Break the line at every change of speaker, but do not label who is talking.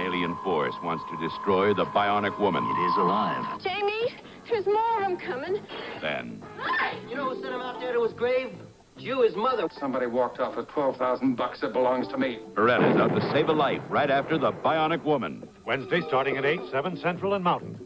alien force wants to destroy the bionic woman.
It is alive.
Jaime, there's more of them coming.
Then,
You know who sent him out there to his grave? You, his mother.
Somebody walked off with 12,000 bucks that belongs to me.
Baretta's out to save a life right after the bionic woman.
Wednesday starting at 8, 7 Central and Mountain.